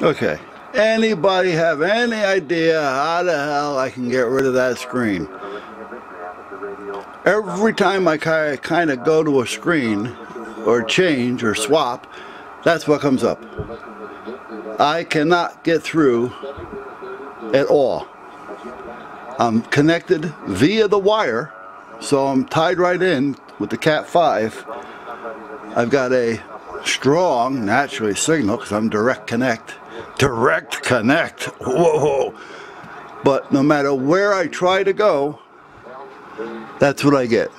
Okay. Anybody have any idea how the hell I can get rid of that screen? Every time I kind of go to a screen or change or swap, that's what comes up. I cannot get through at all. I'm connected via the wire, so I'm tied right in with the Cat 5. I've got a strong, naturally signal because I'm direct connect direct connect. Whoa. But no matter where I try to go, that's what I get.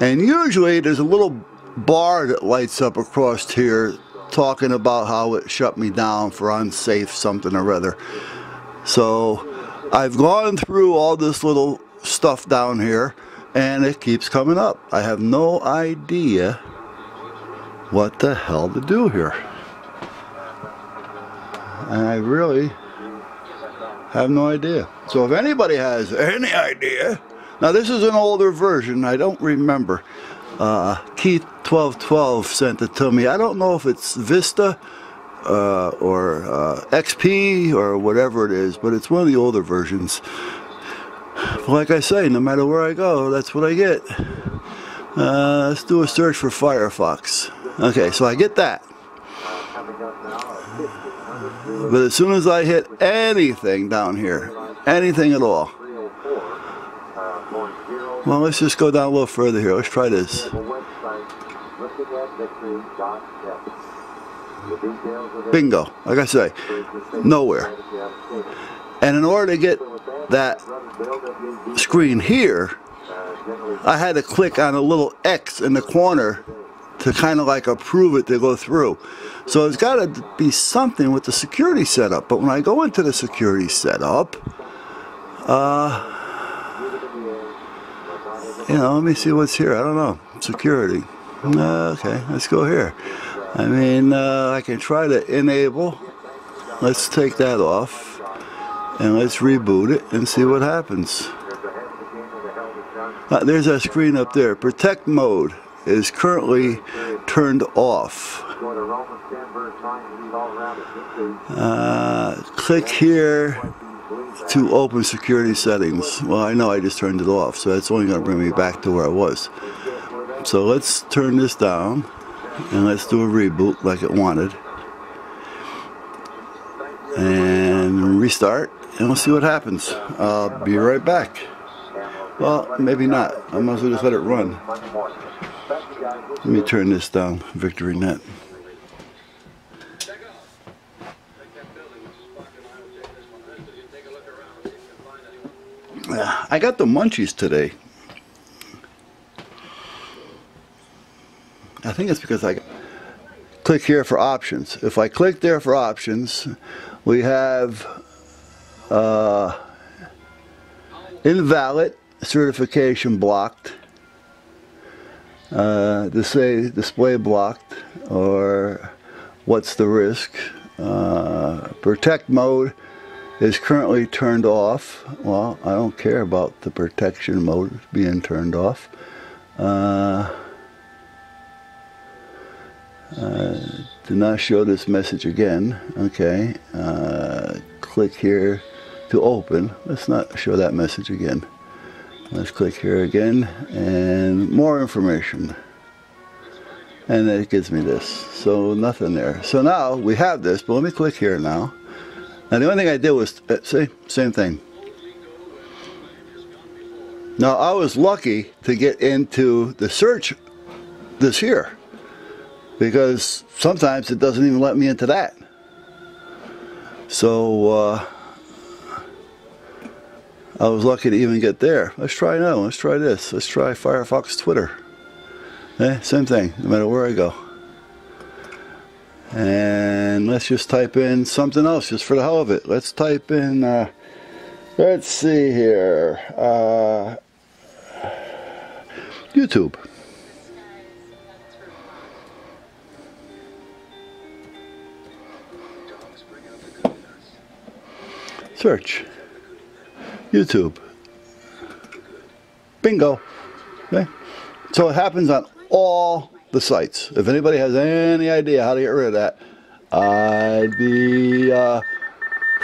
And usually there's a little bar that lights up across here talking about how it shut me down for unsafe something or other. So I've gone through all this little stuff down here and it keeps coming up. I have no idea what the hell to do here and I really have no idea. So if anybody has any idea, now this is an older version, I don't remember. Uh, Keith1212 sent it to me. I don't know if it's Vista uh, or uh, XP or whatever it is, but it's one of the older versions. Like I say, no matter where I go, that's what I get. Uh, let's do a search for Firefox. Okay, so I get that. But as soon as I hit anything down here, anything at all, well, let's just go down a little further here. Let's try this. Bingo. Like I say, nowhere. And in order to get that screen here, I had to click on a little X in the corner to kind of like approve it to go through. So it's got to be something with the security setup. But when I go into the security setup, uh, you know, let me see what's here. I don't know. Security. Uh, okay, let's go here. I mean, uh, I can try to enable. Let's take that off. And let's reboot it and see what happens. Uh, there's that screen up there. Protect mode is currently turned off. Uh, click here to open security settings. Well, I know I just turned it off, so that's only going to bring me back to where I was. So let's turn this down and let's do a reboot like it wanted. And restart and we'll see what happens. I'll be right back. Well, maybe not. I might as well just let it run. Let me turn this down, Victory Net. I got the munchies today. I think it's because I click here for options. If I click there for options, we have uh, invalid certification blocked uh, display, display blocked or what's the risk. Uh, protect mode is currently turned off. Well, I don't care about the protection mode being turned off. Uh, uh, do not show this message again. Okay. Uh, click here to open. Let's not show that message again. Let's click here again and more information. And it gives me this. So nothing there. So now we have this, but let me click here now. Now the only thing I did was, uh, see, same thing. Now I was lucky to get into the search this here because sometimes it doesn't even let me into that. So uh, I was lucky to even get there. Let's try now. Let's try this. Let's try Firefox Twitter. Eh, same thing, no matter where I go. And let's just type in something else just for the hell of it. Let's type in, uh, let's see here, uh, YouTube. Search. YouTube. Bingo. Okay? So it happens on all the sites. If anybody has any idea how to get rid of that, I'd be uh,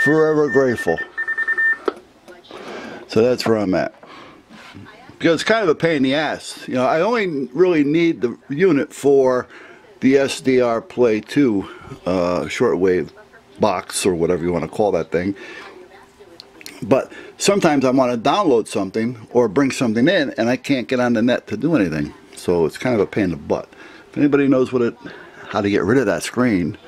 forever grateful. So that's where I'm at. Because it's kind of a pain in the ass. You know, I only really need the unit for the SDR Play 2 uh, shortwave box or whatever you want to call that thing. But sometimes I want to download something or bring something in and I can't get on the net to do anything. So it's kind of a pain in the butt. If anybody knows what it, how to get rid of that screen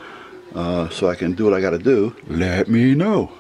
uh, so I can do what I got to do, let me know.